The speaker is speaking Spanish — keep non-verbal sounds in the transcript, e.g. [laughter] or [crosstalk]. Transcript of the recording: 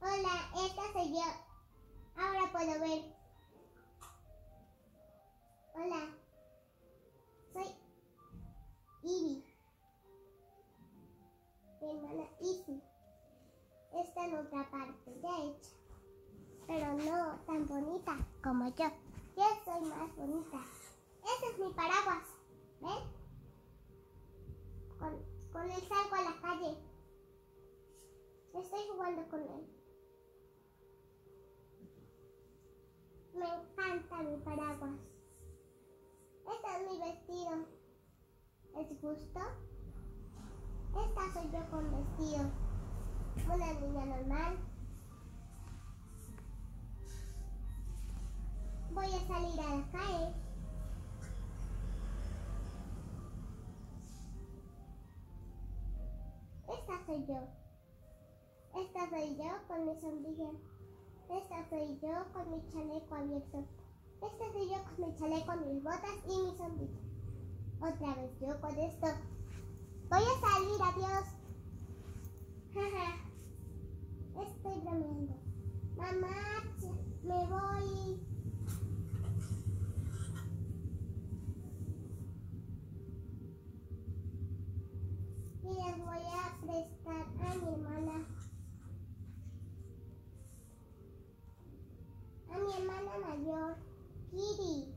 Hola, esta soy yo. Ahora puedo ver. Hola. Soy Ivy. Mi hermana Izzy. Está en otra parte, ya hecha. Pero no tan bonita como yo. Yo soy más bonita. Ese es mi paraguas. Salgo a la calle. Estoy jugando con él. Me encanta mi paraguas. Este es mi vestido. ¿Les gustó? Esta soy yo con vestido. Una niña normal. Voy a salir a la calle. Soy yo. Esta soy yo con mi sombrilla. Esta soy yo con mi chaleco abierto. Esta soy yo con mi chaleco, mis botas y mi sombrilla. Otra vez yo con esto. Voy a salir, adiós. [laughs] Estoy bromeando. Mamá, voy a prestar a mi hermana. A mi hermana mayor, Kiri.